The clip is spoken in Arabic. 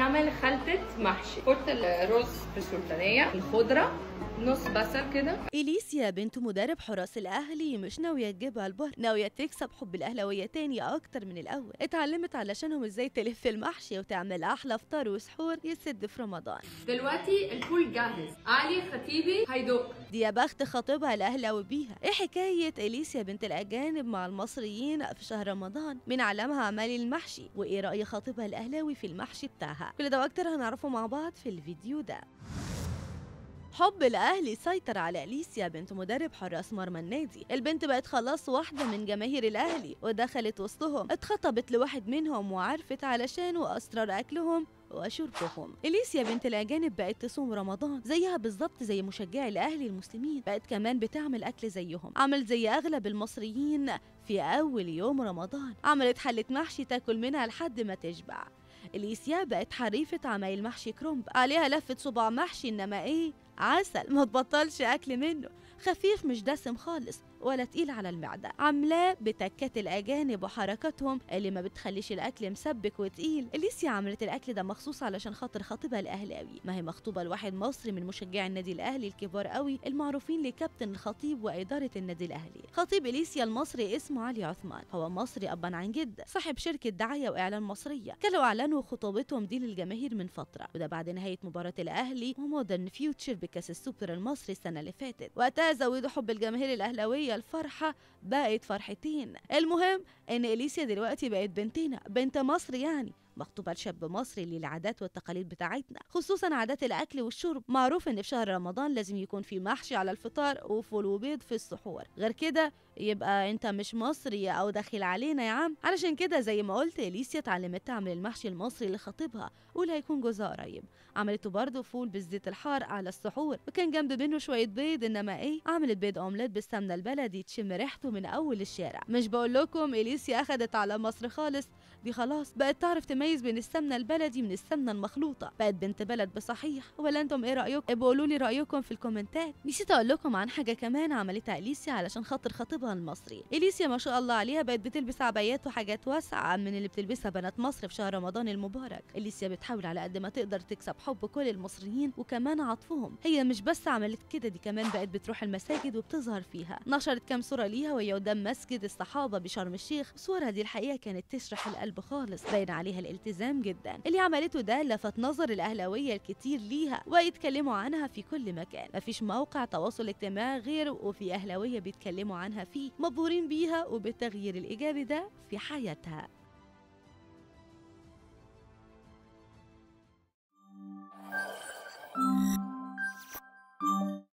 هنعمل خلطة محشي. فوت الرز بالسلطانية الخضرة نص بصل كده. إليسيا بنت مدرب حراس الأهلي مش ناوية تجيبها البر ناوية تكسب حب الأهلاوية تاني أكتر من الأول. اتعلمت علشانهم إزاي تلف المحشي وتعمل أحلى فطار وسحور يسد في رمضان. دلوقتي الفول جاهز. علي خطيبي هيدوق. دي يا بخت خطيبها الأهلاوي بيها. إيه حكاية إليسيا بنت الأجانب مع المصريين في شهر رمضان؟ من علامها عمالي المحشي. وإيه رأي خطيبها الأهلاوي في المحشي بتاعها؟ كل ده وأكتر هنعرفه مع بعض في الفيديو ده. حب الاهلي سيطر على أليسيا بنت مدرب حراس مرمى النادي البنت بقت خلاص واحدة من جماهير الأهلي ودخلت وسطهم. اتخطبت لواحد منهم وعرفت علشانه اسرار أكلهم وشربهم. أليسيا بنت الأجانب بقت تصوم رمضان زيها بالظبط زي مشجعي الأهلي المسلمين. بقت كمان بتعمل أكل زيهم. عمل زي أغلب المصريين في أول يوم رمضان. عملت حلة محشي تاكل منها لحد ما تشبع. إليسيا بقت حريفة عمايل محشي كرومب عليها لفة صباع محشي إنما إيه؟ عسل ما تبطلش أكل منه. خفيف مش دسم خالص ولا تقيل على المعدة. عاملاه بتكات الأجانب وحركاتهم اللي ما بتخليش الأكل مسبك وتقيل. إليسيا عملت الأكل ده مخصوص علشان خاطر خطيبها الأهلاوي. ما هي مخطوبة لواحد مصري من مشجعي النادي الأهلي الكبار قوي المعروفين لكابتن الخطيب وإدارة النادي الأهلي. خطيب إليسيا المصري اسمه علي عثمان. هو مصري أبا عن جد صاحب شركة دعاية وإعلان مصرية. كانوا أعلنوا خطوبتهم دي للجماهير من فترة وده بعد نهاية مباراة الأهلي ومودرن فيوتشر بكأس السوبر المصري السنة اللي فاتت. وقتها زودوا حب الجماهير الأهلاوية الفرحة بقت فرحتين. المهم إن إليسيا دلوقتي بقت بنتنا بنت مصر يعني. مخطوبة لشاب مصري للعادات والتقاليد بتاعتنا خصوصا عادات الأكل والشرب. معروف إن في شهر رمضان لازم يكون في محشي على الفطار وفول وبيض في السحور. غير كده يبقى أنت مش مصري أو داخل علينا يا عم. علشان كده زي ما قلت إليسيا اتعلمت تعمل المحشي المصري لخطيبها واللي هيكون جوزها قريب. عملته برضه فول بالزيت الحار على السحور وكان جنب منه شوية بيض. إنما إيه؟ عملت بيض أومليت بالسمنة البلدي تشم ريحته من أول الشارع. مش بقول لكم إليسيا أخدت على مصر خالص. دي خلاص بقت تعرف تميز بين السمنة البلدي من السمنة المخلوطة. بقت بنت بلد بصحيح. ولا أنتم إيه رأيكم؟ قولوا لي رأيكم في الكومنتات. نسيت أقول لكم عن حاجة كمان عملتها إليسيا علشان خاطر خطيبها المصري. إليسيا ما شاء الله عليها بقت بتلبس عبايات وحاجات واسعة من اللي بتلبسها بنات مصر في شهر رمضان المبارك. إليسيا بتحاول على قد ما تقدر تكسب حب كل المصريين وكمان عطفهم هي مش بس عملت كده دي كمان بقت بتروح المساجد وبتظهر فيها. نشرت كام صورة ليها وهي قدام مسجد الصحابة بشرم الشيخ. صورها دي الحقيقة كانت تشرح القلب خالص. باين عليها الالتزام جدا. اللي عملته ده لفت نظر الأهلاوية الكتير ليها ويتكلموا عنها في كل مكان. مفيش موقع تواصل اجتماعي غير وفي أهلاوية بيتكلموا عنها فيه. مبهورين بيها وبالتغيير الإيجابي ده في حياتها.